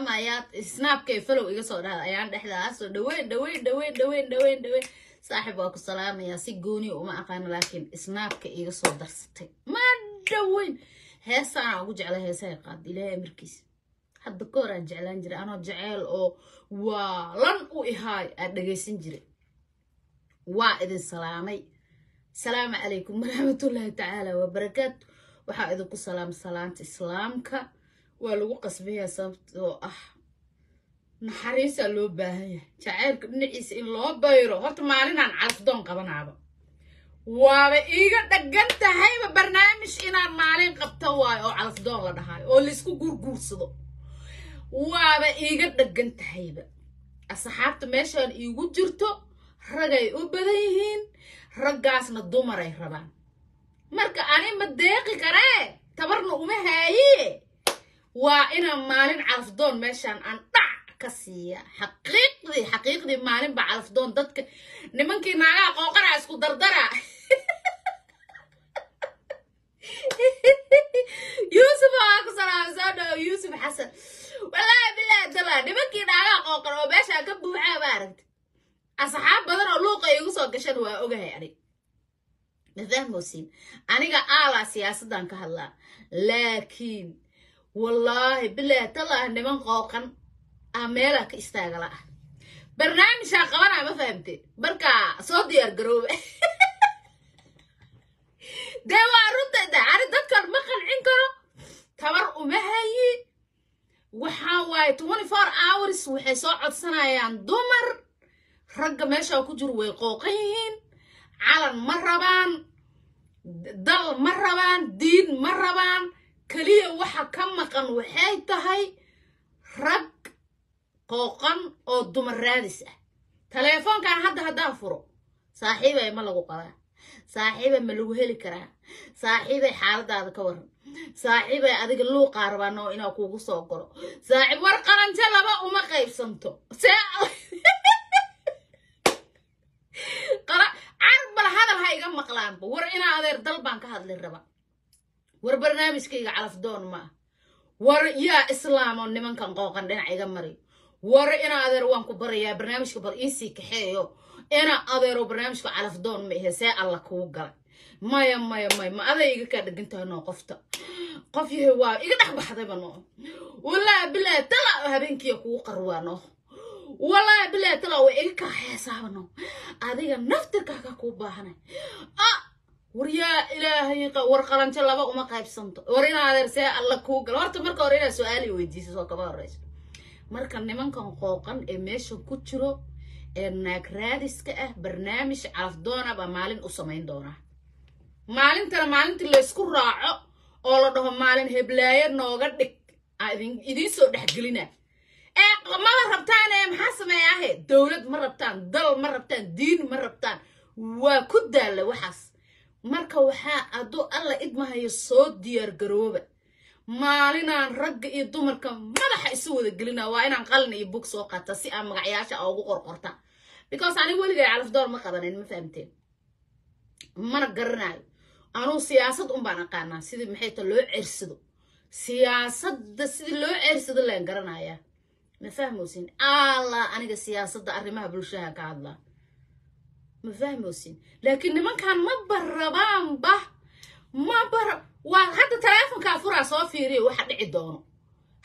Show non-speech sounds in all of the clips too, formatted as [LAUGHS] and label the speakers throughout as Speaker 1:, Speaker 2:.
Speaker 1: ama ayaa snaabkay falow iga soo dhahda ayaan dhexdaasoo dhaweyn dhaweyn dhaweyn dhaweyn dhaweyn dhaweyn. Saaxib waa ku salaamayaa si gooniya uma aqaano laakiin snaabka iga soo darsatay. Ma dhaweyn! Heesaana ugu jecla heesaha qaad ilaahay amarkiisa hadda ka hor aan jeclaan jiray anoo jeceyl oo waa lan u ihaay aad dhegaysan jiray. Waa idin salaamay. Salaamu calaykum waraxmatullaahi tacaala wabarakaatu waxaa idinku salaam salaanta islaamka waa lagu qasbayaa sababtoo ah naxariisaa loo baahan yahay. Jaceylka dhinaciisa in loo bayro horta maalinaan calafdoon qabanaaba. Waaba iiga dhagan tahayba barnaamij inaan maalin qabta waayo oo calafdoon la dhahaayo oo laysku guurguursado waaba iiga dhagan tahayba. Asxaabta meeshaan iigu jirto ragay u badan yihiin raggaasna dumaray rabaan. Marka ani ma deeqi karee tabarna uma haayiye waa inaan maalin calafdoon meeshaan aan dhac ka siiya. Xaqiiqdii xaqiiqdii maalinba calafdoon dadka. Nimankii naagaha qooqanaa isku dardara [LAUGHS] yuusuf waa ku salaama soo dhawo yuusuf xasan. Wallaahi bilaahi dala nimankii naagaha qooqan oo meeshaan ka buuxaa ma aragti asxaab badan oo luuqa igu soo gashan waa ogahay anig mafahmosiin aniga aalaa siyaasaddan ka hadlaa. Laakiin wallaahi bilaahi tallaah niman qooqan. Ah meelaa ka istaagala. Ah barnaamijaa qabanaa ma fahamteen marka soo diyaar garooba [LAUGHS] dee waa runta ani dadkan ma qancin karo? Tabar uma hayi. Waxaa waaye twenty four hours waxay soo codsanayaan dumar. Ragga meeshaa ku jiro way qooqan yihiin. Calan ma rabaan dal ma rabaan diin ma rabaan keliya waxa ka maqan waxay tahay rag qooqan oo dumar raadis ah. Taleefoonkan hadda haddaan furo saaxiibay ma lagu qabaa saaxiibay ma lagu heli karaa saaxiibay xaaladaada ka waran. Saaxiibay adiga luuqaa rabaan oo inaa kuugu soo galo. Saaxiib war qaranjo laba uma qaybsanto. See? [LAUGHS] Carbal hadal ha iga maqlaanba war inaa adeer dal baan ka hadli raba war barnaamijkayga calafdoon ma. Ah war yaa islaamoo nimankan qooqan dhinac iga mari. War inaa adeer waan ku barayaa barnaamijka bal iisii kaxeeyo. Inaa adeero barnaamijka calafdoon ma ihe see alla kuu galay. Maya maya maya ma aday iga kaa dhegantahay noo qofta. Qof yahay waa iga dhex baxdayba noo. Wallaahi bilaahi tala habeenkiya kugu qarwaa noo. Wallaahi bilaahi tala waa iga kaa heesaaba noo. Adiga naftirkaaga kuu baahanay ah war yaa ilaahay war qalanjo laba uma qaybsanto. War inaa adeer see alla kuu galo. Horta marka hore inaa su'aali weydiisa soo kama horeyso marka nimankan qooqan ee meesha ku jiro ee naag raadiska ah barnaamij calafdoona baa maalin u samayn doonaa. Maalintana maalintii laysku raaco oo la dhaho maalin heblaayo nooga dhig. Idiin soo dhexgelina. Ee maba rabtaan ee maxaa sameeya ahe dowlad ma rabtaan dal ma rabtaan diin ma rabtaan. Waa ku daalla waxaas marka waxaa hadduu alla idmahayo soo diyaar garooba maalinaan ragga iyo dumarka madaxa isu wada gelina waa inaan qalin iyo bug soo qaata si aan magacyaasha a ugu qorqorta. Because aniga weligay calafdoor ma qabanin ma fahamteen? Mana garanayo. Anuu siyaasad un baan aqaanaa sidii maxay ta loo cersado siyaasadda sidii loo cersado laan garanayaa. Ma fahmoosin? Allah aniga siyaasadda arrimaha bulshaha ka hadlaa ma fahmoosin laakiin nimankan ma barabaanba ma bara waa hadda taleefonkaa furaa soo fiiriya waxa dhici doono.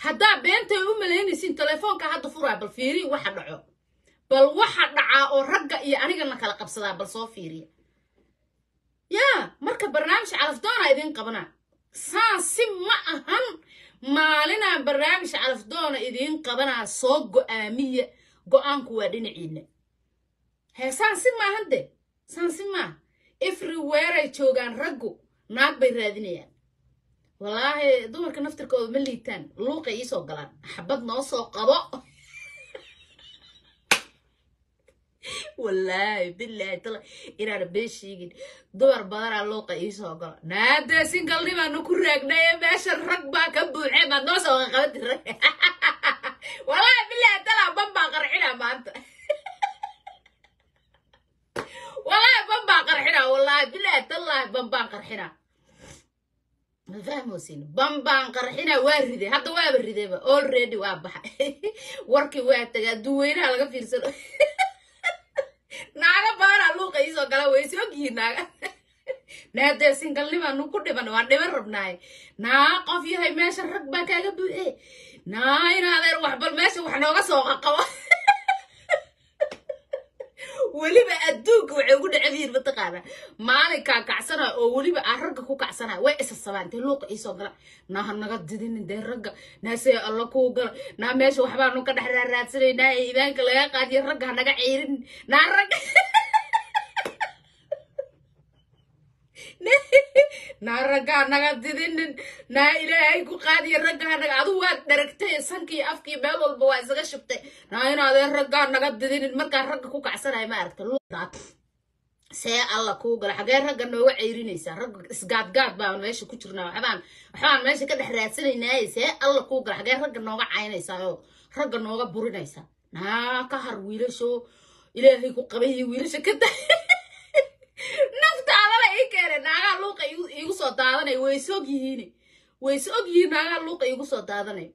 Speaker 1: Haddaa beentay u malaynaysiin taleefoonka hadda furaa bal fiiriya waxa dhaco. Bal waxa dhacaa oo ragga iyo anigana kala qabsadaa bal soo fiiriya. Yaa marka barnaamij calafdoona idiin qabanaa. Saasi ma ahan maalinaa barnaamij calafdoona idiin qabanaa soo go'aamiya go'aanku waa dhinaciina hee saansi maahan de saansi maaha everywhereay joogaan raggu naag bay raadinayaan. Wallaahi dumarka naftirkooda ma liitaan. Luuqay iisoo galaan. Xabad noo soo qabo. [LAUGHS] Wallaahi bilaahi tala inaana been sheegin. Dumar badanaa luuqa iisoo galo. Naadee singalnibaanu ku raagnaye meesha rag baa ka buuxee baad noo soo qaqabati rag [LAUGHS] wallaahi bilaahi tala ban baa qarxina maanta wallaahi ban baa wallaahi bilaahi tallaahi ban baan qarxina. Ma bambaan qarxina waa riday. Hadda waaba ridayba already waa baxay. [LAUGHS] Warkii waa tagay adduuweynaha laga fiirsano [LAUGHS] naaga baanaa luuqa iisoo gala waysi ogyihiin naaga. [LAUGHS] Naadee singalnimaanu ku dhiban waan dhiban rabnaaye naa qof yahay meesha rag baa kaaga buuxe naa inaadeer waxbal meesha wax nooga soo qaqabo weliba adduunka waxay ugu dhecel yihiin mataqaana maalinkaa kacsana oo weliba aan ragga ku kacsana way isasabaan intay luuqa iisoo gala. Naa ha naga didinin dee ragga naasee alla kuu gala. Naa meesha waxbaanu ka dhex raaraadsanaynaa ee idaanka laga qaadiyo ragga ha naga ciirin. Naa ragga [LAUGHS] naa ragga ha naga didinin naa ilaahay ku qaadiyo ragga ha naga adu waad dharagtay sankii afkii meel walba waa isaga shubtay. Naa inaadeen ragga ha naga didinin markaa ragga ku kacsanaya ma aragta see alla kuu gala. Xagee ragga nooga ceyrinaysaa ragga isgaadgaad baan meesha ku jirnaa. Waxbaan waxbaan meesha ka dhex raadsanaynaaye see alla kuu gala. Xagee ragga nooga caynaysaa oo ragga nooga burinaysaa naa ka har wiilasho. Ilaahay ku qabay iyo wiilasha ka da [LAUGHS] naftaadana ii keenay naagaa luuqa iigu soo daadanay ways og yihiin ways og yihiin naagaa luuqa iigu soo daadanay.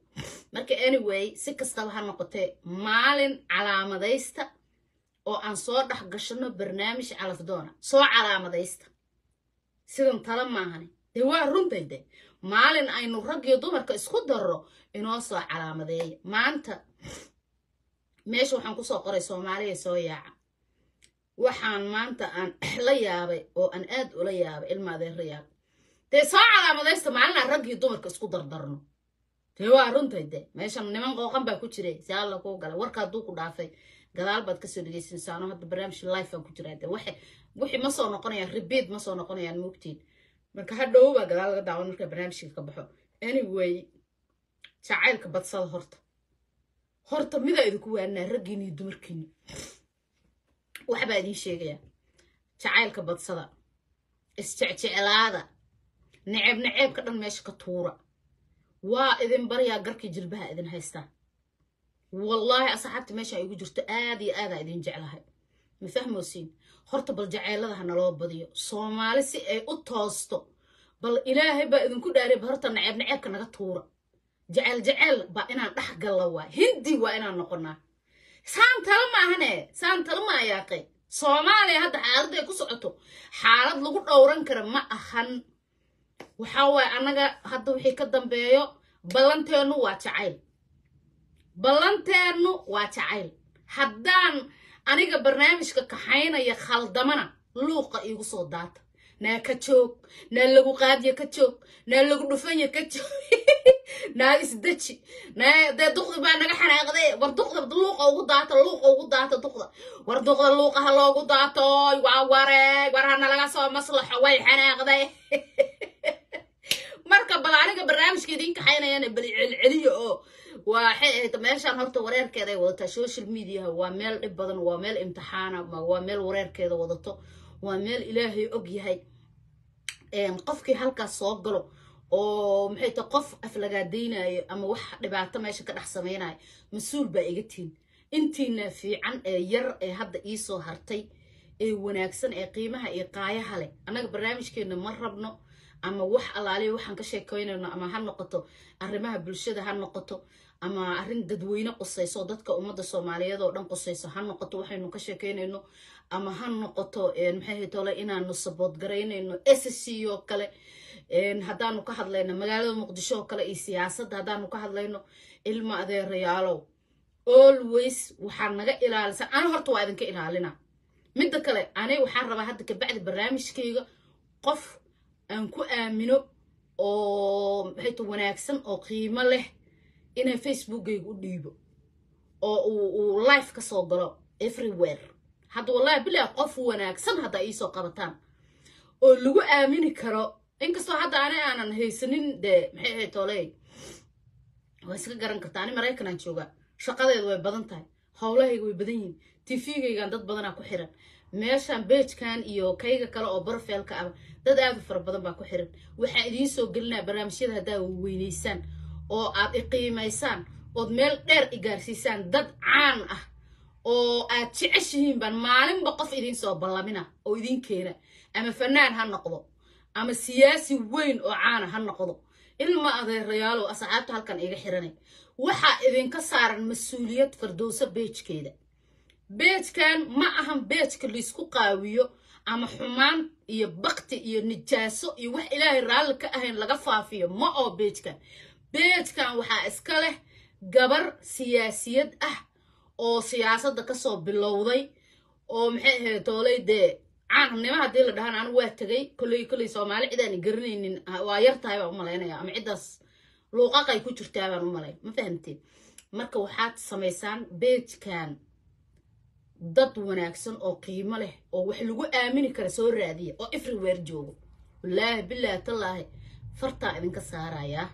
Speaker 1: Marka anyway si kastaba ha noqotee maalin calaamadaysta oo aan soo dhex gashano barnaamij calafdoona. Soo calaamadaysta sidan tala maahani. Dee waa runtay de maalin aynu raggiyo dumarka isku darro inoo soo calaamadeeya maanta meesha waxaan ku soo qoray soomaaliya soo yaaca waxaan maanta aan [CLEARS THROAT] la yaabay oo aan aad ula yaabay ilma adeera yaab. Dee soo calaamadaysta maalinaan raggii dumarka isku dardarno. Dee waa runtay de meeshan niman qooqan baa ku jira si alla kuu gala warka hadduu ku dhaafay gadaal baad ka soo dhegeysanaysaano hadda barnaamij life aan ku jiraa de wixii ma noqonayaan repeat ma noqonayaan moogtiin marka hadhow baa gadaal laga daawan marka barnaamijka ka baxo. Anyway jacaylka badsada horta. Horta midaa idinku waanaa raggiini iyo dumarkiini waxbaa idiin sheegayaa jacaylka badsada isjecjeclaada neceb neceebka dhan meesha ka tuura. Waa idin baryaa garkii jilbaha idin haystaa wallaahi asxaabta meesha igu jirto aad iyo aadaa idin jeclahay. Ma fahmoosiin horta bal jaceylada ha naloo badiyo. Soomaali si ay u toosto bal ilaahay baa idinku dhaariya bal horta neceeb neceebka naga tuura. Jecel jecel baa inaan dhex galla waa hindi waa inaan noqonaa saan tala maahane? Saan tala ma ayaaqay soomaaliya hadda xaaladday ku socoto. Xaalad lagu dhowran kara ma ahan. Waxaa waaye annaga hadda wixii ka dambeeyo ballanteennu waa jacayl. Ballanteennu waa jacayl. Haddaan aniga barnaamijka kaxaynaya khaldamana luuqa iigu soo daata naa ka joog naa lagu qaadiya ka joog naa lagu dhufanya ka joog [LAUGHS] naa isdeji naa dee duqdi baa naga xanaaqday war duqda luuqa ugu daata luuqa ugu daata duqda war duqda luuqa loogu daato waa wareeg war hana soo maslaxo way xanaaqday [LAUGHS] marka bal aniga barnaamijka idiin kaxaynayana bal celceliya oo ahayd meeshaan horta wareerkeeda ay wadataa social mediaha waa meel dhib badan waa meel imtixaana waa meel wareerkeeda wadato. Waa meel ilaahay og yahay qofkii halkaas soo galo oo maxay ta qof aflagaadaynayo ama wax dhibaato meesha ka dhex samaynayo mas'uul baa iga tiin. Intiina fiican ee yar ee hadda iisoo hartay ee wanaagsan ee qiimaha iyo qaayaha leh. Annaga barnaamijkeena ma rabno ama wax allaaliya waxaan ka sheekaynayno ama ha noqoto arrimaha bulshada ha noqoto ama arrin dadweyne qusayso dadka ummadda soomaaliyeed oo dhan qusayso ha noqoto waxaynu ka sheekaynayno ama ha noqoto maxay tole inaanu sabood garaynayno sc oo kale. Haddaanu ka hadlayno magaalada muqdisho oo kale iyo siyaasadda haddaanu ka hadlayno ilma adeerayaalow. Always waxaa naga ilaalisan ana horta waa idinka ilaalina. Midda kale ani waxaan rabaa hadda kabacdi barnaamijkayga qof aan ku aamino oo maxay ta wanaagsan oo qiimo leh inay facebookgayga u dhiibo oo uu life ka soo galo everywhere hadda wallahi bilahi qof wanaagsan hadda iisoo qabataan. Oo lagu aamini karo inkastoo hadda ani aanan haysanin dee maxay ahayd toley waa iska garan kartaa ani maraykanaan joogaa shaqadeedu way badan tahay howlahayga way badan yihiin tifigaygan dad badanaa ku xiran. Meeshan beejkan iyo kayga kale oo barfeelka ah dad aad u fara badan baa ku xiran. Waxaa idiin soo gelinaa barnaamijyada haddaa weynaysaan oo aad iqiimaysaan ood meel dheer i gaarsiisaan dad caan ah oo aad jeceshihiin baan maalinba qof idiin soo ballamina oo idiin keena. Ama fanaan ha noqdo ama siyaasi weyn oo caana ha noqdo. Ilma adeerayaalow asxaabta halkan iga xiranay. Waxaa idinka saaran mas'uuliyad fardowso beejkeeda. Beejkan ma ahan beejka laysku qaawiyo ama xumaan iyo bakti iyo nijaaso iyo wax ilaahay raalli ka ahayn laga faafiyo ma oo beejkan. Beejkan waxaa iska leh gabar siyaasiyad ah oo siyaasadda ka soo bilowday oo maxay ahayd toolay dee caanhnimo haddii la dhahaan anu waa tegay kolley kolley soomaali cidaani garanaynin waa yar tahay baan u malaynaya ama ciddaas luuqaqay ku jirtaa baan u ma fahamteen marka waxaad samaysaan beejkan dad wanaagsan oo qiimo leh oo wax lagu aamini kara soo raadiya oo everywhere joogo. Wallaahi bilaahi tallaahi fartaa idinka saarayaa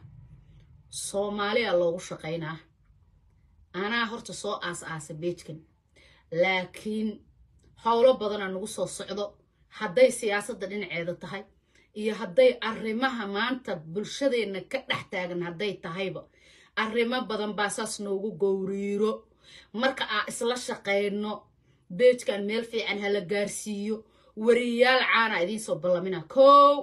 Speaker 1: soomaaliya loogu shaqaynaa anaa horta soo aas aasa beejkan. Laakiin howlo badana nagu soo socdo hadday siyaasadda dhinaceeda tahay iyo hadday arrimaha maanta bulshadeenna ka dhex taagan hadday tahayba arrimo badan baa saas noogu gowriiro. Marka aa isla shaqayno beejkan meel fiican hala gaarsiiyo wariyaal caana idiinsoo ballaminaa. Kow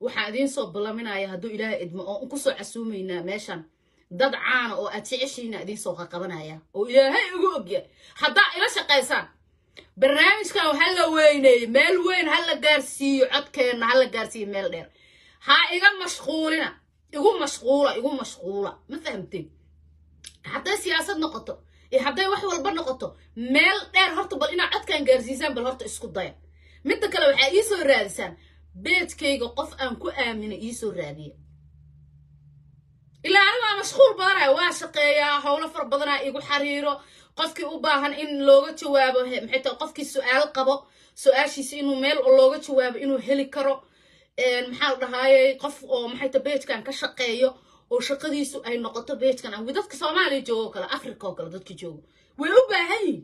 Speaker 1: waxaan idiinsoo ballaminaya hadduu ilaahay idmo oo ku soo casuumaynaa meeshan dad caana oo aad jeceshiina idiinsoo qaqabanaya. Oo ilaahay ugu ogya. Haddaa ila shaqaysaan. Barnaamijkan ha la weyneeyo meel weyn ha la gaarsiiyo codkeenna ha la gaarsiiyo meel dheer. Ha iga mashquulina igu mashquula igu mashquula. Ma fahamteen hadday siyaasad noqoto iyo hadday wax walba noqoto meel dheer horta bal inaad codkan gaarsiisaan bal horta isku daya. Midda kale waxaa iisoo raadisaan beedkayga qof aan ku aamina iisoo raadiya mashquul badanaya waa shaqeeyaa howlo fara badanaa igu xariiro. Qofkii u baahan in looga jawaabo maxay tahay qofkii su'aal qabo su'aashiisa inuu meel looga jawaabo inuu heli karo. Maxaa la dhahaaye qof oo maxay tahay beejkan ka shaqeeyo oo shaqadiisu ay noqoto beejkan aan dadka soomaaliya joogo oo kale africa oo kale dadka joogo way u baahan yihiin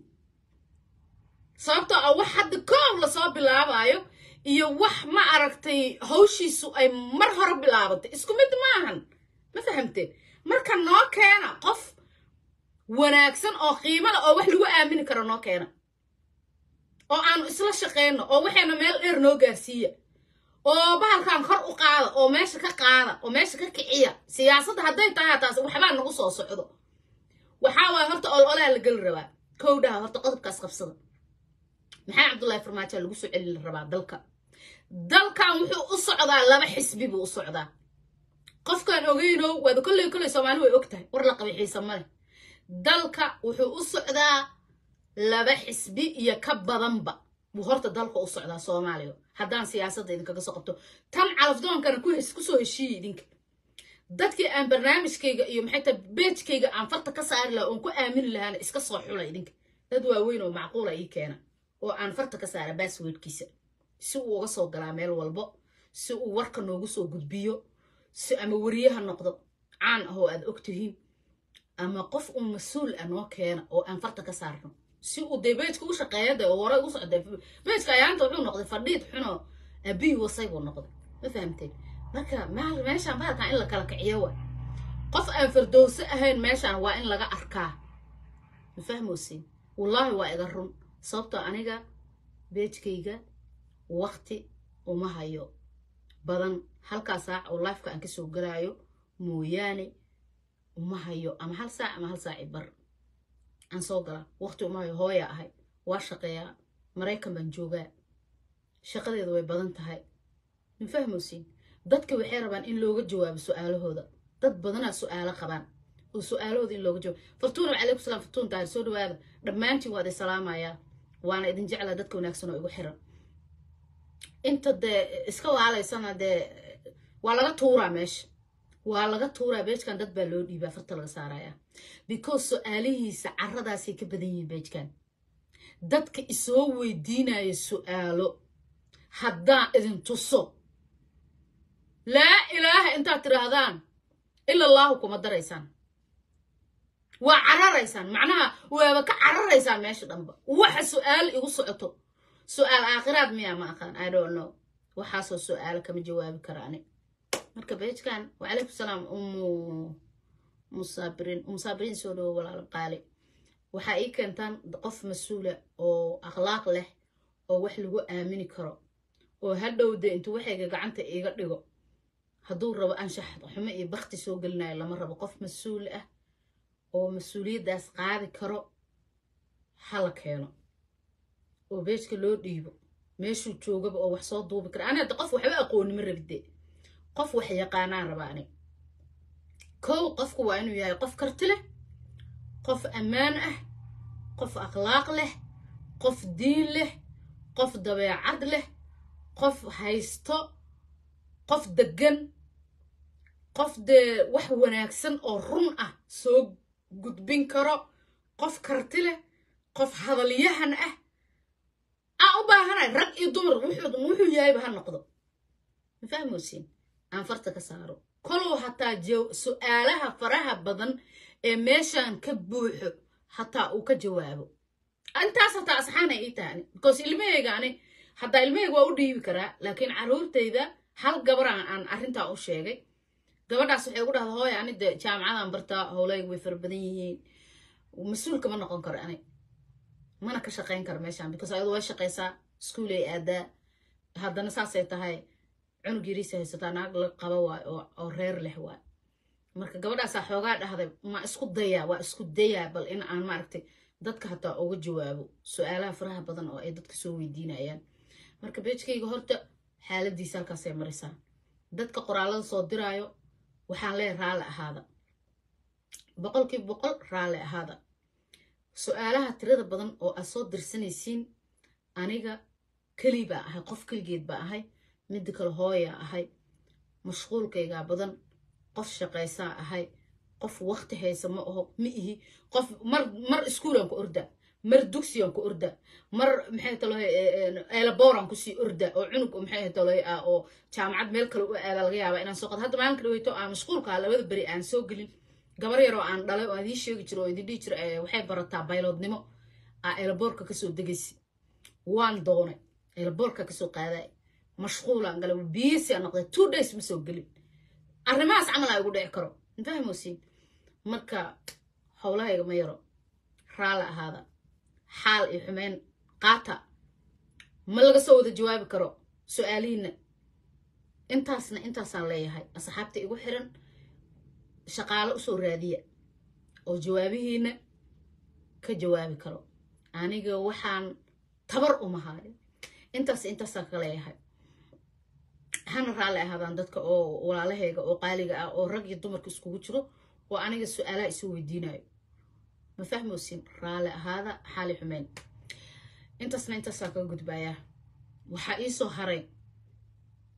Speaker 1: sababtoo ah wax hadda koob la soo bilaabayo iyo wax ma aragtay hawshiisu ay mar hore bilaabatay. Isku mid maahan ma fahamteen marka noo keena qof wanaagsan oo qiimo leh oo wax lagu aamini karo noo keena. oo aanu isla shaqeyno oo waxayna meel dheer noo gaarsiiya. oo bahalkan kor u qaada oo meesha ka qaada oo meesha ka kiciya siyaasadda hadday tahay taas waxbaa nagu soo socdo. waxaa waaya horta ol olaa la geli rabaa. kowdhaha horta qodobkaas qabsada. maxaa cabdullaahi farmaajo lagu soo celi rabaa dalka? dalkan wuxuu u socdaa laba xisbi buu u socdaa qofkaan ogeyno waada kolley kolley soomaali way og tahay war la qabixiisa male dalka wuxuu u socdaa laba xisbi iyo ka badanba. Buu horta dalka u socdaa soomaaliya haddaan siyaasadda idinkaga soo qabto. Tan calafdoonkana ku soo heshiiya idinka. Dadkii aan barnaamijkayga iyo maxay beejkayga aan farta ka saari laha oon ku aamini lahaana iska soo xula idinka. Dad waaweyn oo macquula ii keena oo aan farta ka saara basswordkiisa si uu uga soo galaa meel walbo si uu warka noogu soo gudbiyo ama wariyaha noqdo caan ah oo aad og tihiin ama qof uu mas'uul ah noo keena oo aan farta ka saarno. Si uu dee beejka u shaqeeya dee hore ugu socday beejka ayaanta wuxuu noqday fadhiid xunoo abiy wasay buu noqday. Ma fahamteen marka meeshaan bahalkan in la kala kiciyo waay. Qof aan fardowso ahayn meeshaan waa in laga arkaa. Ma fahmoosin wallaahi waa iga run. Sababtoo aniga beejkayga wakti uma hayo. Badan halkaa saac oo lifeka aan ka soo galaayo mooyaane uma hayo ama hal saac ama hal saaci bar. Aan soo galaa waqti uma hayo hooya ahay waa shaqeeyaa maraykan baan joogaa. Shaqadeedu way badan tahay. Ma fahmoosin? Dadka waxay rabaan in looga jawaabo su'aalahooda. Dad badanaa su'aalo qabaan. Oo su'aalahooda in looga jawaabo fartuuna calaykum salaam fartuun tahay soo dhawaada. Dhammaantiin waad salaamayaa. Waana idin jeclaa dadka wanaagsan oo igu xiran. Inta dee iska waalaysana dee waa laga tuuraa meesha waa laga tuuraa beejkan dad baa loo dhiibaa farta laga saaraya. Because su'aalihiisa caradaasay ka badan yihiin beejkan dadka isoo weydiinaya su'aalo haddaan idin tuso. Laa ilaaha intaad tidhaahdaan ila allaahu kuma daraysaan. Waa cararaysaan. Macnaha waaba ka cararaysaan meesha dhanba. Waxa su'aal igu socoto. Su'aal aakhiraad miyaa ma aqaan? I don't know. Waxaasoo su'aalo kama jawaabi kara ani marka beejkan wacalaykum salaam musaabiriin soo dhawo walaalo qaali. Waxaa ii keentaan qof mas'uula oo akhlaaq leh oo wax lagu aamini karo oo hadhowde intuu waxayga gacanta iiga dhigo. Hadduu rabo anshax xumo iyo bakti soo gelinayo lama rabo. Qof mas'uul ah oo mas'uuliyaddaas qaadi karo hala keeno. Oo beejka loo dhiibo meeshuu joogaba oo wax soo duubi kara. Ani hadda qof waxba aqooni ma rabide qof wax yaqaanaan raba ani. Kow qofku waa inuu yahay qof karti leh qof ammaan ah qof akhlaaq leh qof diin leh qof dabeecad leh qof haysto qof deggan qof dee wax wanaagsan oo run ah soo gudbin karo qof karti leh qof hadalyahan ah. Aan u baahanay rag iyo dumar wuxuu yahayba ha noqdo. Ma fahmosiin aan farta ka saaro. Kolow hataa su'aalaha faraha badan ee meeshaan ka buuxo hataa uu ka jawaabo. Intaas hataa asxaana ii tahani because ilmahayga ani haddaa ilmahayga waa u dhiibi karaa laakiin carruurtayda hal gabaraan aan arrintaa u sheegay. Gabadhaas waxay ugu dhahda hooya ani de jaamacadan bartaa howlayga way fara badan yihiin. Mas'uulka ma noqon karo ani. Mana ka shaqayn karo meeshaan because ayadu way shaqaysaa iskuulay aadaa. Haddana saasay tahay cunug yariisa haysataa naag la qaba waay oo reer leh waay marka gabadhaasaa xoogaa dhahday ma isku dayaa waa isku dayaa bal in aan maaragtay dadka hataa uga jawaabo su'aalaha faraha badan oo ay dadka soo weydiinayaan. Marka beejkayga horta xaaladiisa halkaasay marisaa. Dadka qoraalada soo diraayo waxaan leeya raalli ahaada. Boqolkiiba boqol raalli ahaada. Su'aalaha tirada badan oo aad soo dirsanaysiin aniga keli baa ahay qof keligeed baa ahay midda kale hooyaa ahay mashquulkaygaa badan qof shaqaysaa ahay qof wakti haysa ma aho ma ihi qof mar mar iskuulaan ku orda mar dugsiyaan ku orda mar maxay talohay eelabooraan ku sii orda oo cunug maxay talohay ah oo jaamacad meel kale u aada laga yaaba inaan soo qado hadda maalinka dhaweyto aan mashquulkaa labada beri aan soo gelin gabar yar oo aan dhalay oo idiin sheegi jiro oo idin jiro waxay barataa bayloodnimo aa eelaboorka ka soo degaysa waan doonay eelaboorka ka soo qaaday mashquulaan galay biisi aan noqday two days ma soo gelin. Arrimahaas camal aa igu dhici karo. Mafahmosiin marka howlahayga ma yaro. Raalla ahaada. Xaal iyo xumeyn qaata. Ma laga soo wada jawaabi karo su'aalihiinna. Intaasna intaasaan leeyahay. Asxaabta igu xiran shaqaalo u soo raadiya oo jawaabihiinna ka jawaabi karo. Aniga waxaan tabar uma haayo intaas intaasaan ka leeyahay hana raalli ahaadaan dadka oo walaalahayga oo qaaliga ah oo rag iyo dumarka iskugu jiro oo aniga su'aalaha isu weydiinayo ma fahmoosin raalli ahaada xaali xumeyn intaasna intaasaan kaga gudbaayaa waxaa iisoo haray.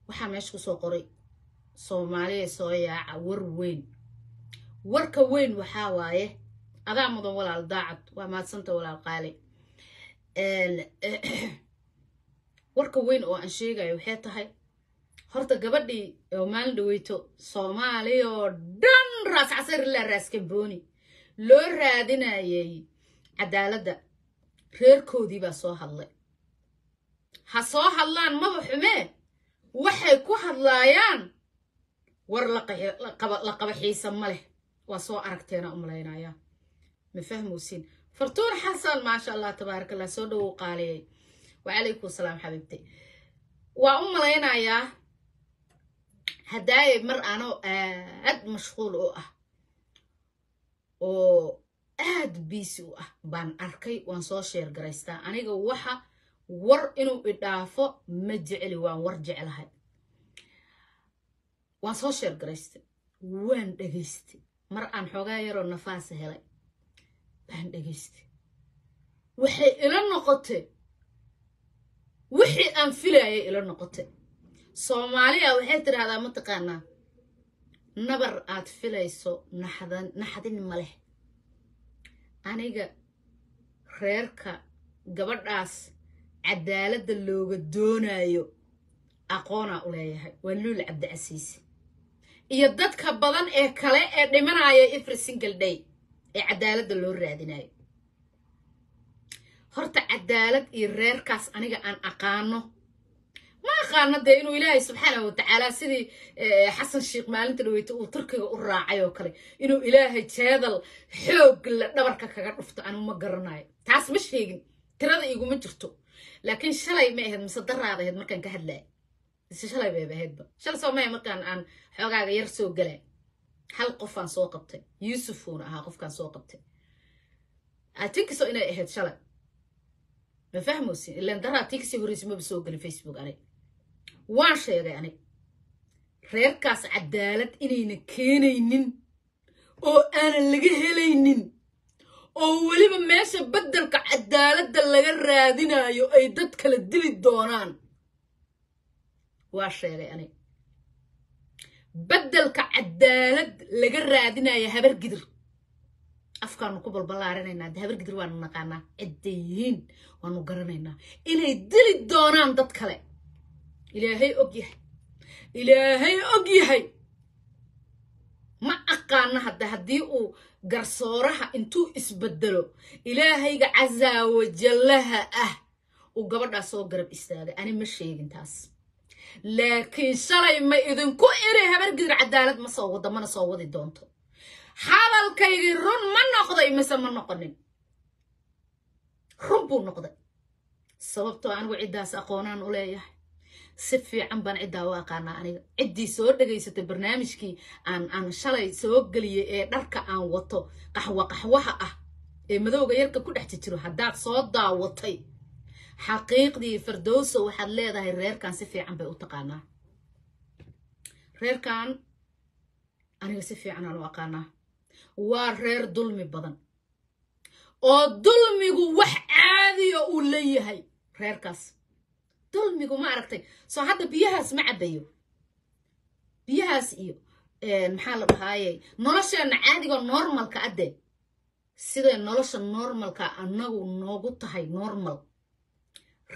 Speaker 1: Waxaa meesha ku soo qoray. Soomaaliya soo yaaca war weyn. Warka weyn waxaa waaye adaa mudan walaal daacad waa maadsanta walaal qaali. [CLEARS THROAT] Warka weyn oo aan sheegayo waxay tahay horta gabadhii oo maalin dhaweyto soomaaliya oo dhan raas casar ilaa raaskamboni loo raadinayay cadaaladda reerkoodii baa soo hadlay. Ha soo hadlaan maba xumee waxay ku hadlaayaan? War la qaba xiisa ma leh. Waa soo aragteena u malaynayaa ma fahmowsin fartuun xasan maasha allah tabaarak allah soo dhowow qaaliyay. Wacalaykum asalaam xabiibti waa u malaynayaa haddaayay mar anoo aad mashquul u ah oo aad biisi u ah baan arkay waan soo sheer garaystaa aniga waxa war inuu idhaafo ma jeceli waan war jeclahay. Waan soo sheer garaystay waan dhegaystay mar aan xoogaa yaroo nafaasa helay baan dhegaystay waxay ila noqotay wixii aan filayay ila noqotay soomaaliya waxay tidhahdaa mataqaanaa nabar aad filayso naxdin ma leh. Aniga reerka gabadhaas cadaaladda looga doonayo aqoonaa u leeyahay. Waa luul cabdicasiis. Iyo dadka badan ee kale ee dhimanaya every single day ee cadaaladda loo raadinayo horta cadaalad iyo reerkaas aniga aan aqaano ma aqaano dee inuu ilaahay subxaana wa tacaala sidii xasan sheikh maalinta dhaweyta uu turkiga u raacay oo kale inuu ilaahay jeedal xoog la dhabarka kaga dhufto anu ma garanayo. Taas ma sheegin tirada iguma jirto. Laakiin shalay ma ahayd mise daraad ahayd markaan ka hadlaya ise shalay bayba ahaydba shalay soomaya markaan aan xoogaaga yar soo galay. Hal qofaan soo qabtay. Yuusufuuna ahaa qofkaan soo qabtay. Atinkiso inay ahayd shalay. Ma fahmoosin ilaan daraa tii ka sii maba soo gelin facebook anig waan sheegay anig reerkaas cadaalad inayna keenaynin oo aanan laga helaynin oo weliba meesha beddelka cadaaladda laga raadinayo ay dad kala dili doonaan. Waa sheegay anig beddelka cadaalad laga raadinayo habar gidir. Afkaanu ku balballaarinaynaa de habar gidir waanu naqaanaa cidday yihiin waanu garanaynaa. Inay dili doonaan dad kale ilaahay og yahay. Ilaahay og yahay. Ma aqaana hadda haddii uu garsooraha intuu isbedelo ilaahayga casaa wajallaha ah uu gabadhaa soo garab istaagay ani ma sheegin taas. Laakiin shalay ma idinku iri habar gidir cadaalad ma soo wada mana soo wadi doonto. Hadalkaygii run ma noqday mise ma noqonin. Run buu noqday. Sababtoo anigu ciddaas aqoonaan u leeyahay si fiican baan ciddaa u aqaanaa aniga. Ciddii soo dhegaysatay barnaamijkii aan aan shalay soo geliyey ee dharka aan wato qaxwo qaxwaha ah ee madowga yarka ku dhex jijiro haddaad soo daawatay. Xaqiiqdii fardowso waxaad leedahay reerkan si fiican bay u taqaanaa. Reerkan aniga si fiican aan u aqaanaa. Waa reer dulmi badan oo dulmigu wax caadiya uu leeyahay reerkaas dulmigu ma aragtay. Soo hadda biyahaas ma cabbayo biyahaas iyo maxaa la dhahaaye? Nolosheenna caadiga normalka adde siday nolosha normalka annagu noogu tahay normal.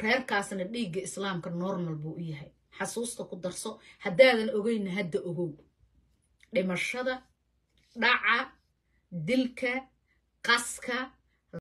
Speaker 1: Reerkaasna dhiigga islaamka normal buu u yahay. Xasuusta ku darso haddaadan ogeyna hadda ogow. Dhimashada dhaca dilka qaska